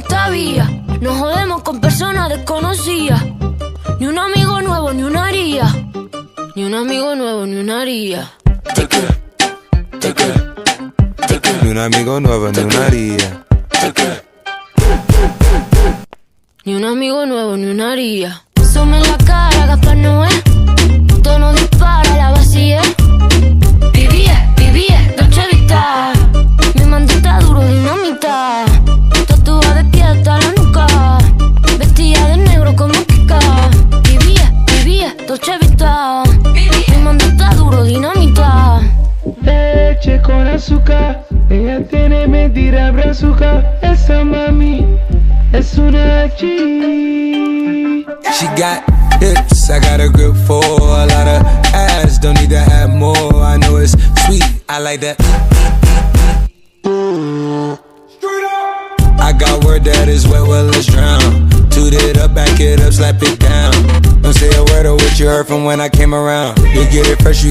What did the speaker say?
esta vía. No jodemos con personas desconocidas. Ni un amigo nuevo, ni una haría. Ni un amigo nuevo, ni una haría. Ni un amigo nuevo, ni una haría. Ni un amigo nuevo, ni una haría. La cara, Gaspar Noé. Dolce Vita. Mi mandita duro, dinamita. Leche con azúcar, ella tiene mentira brazuca. Esa mami es una G. She got hips, I got a grip for a lot of ass. Don't need to have more. I know it's sweet, I like that. I got word that is wet, well, let's drown. Toot it up, back it up, slap it down. What you heard from when I came around. You get it fresh, you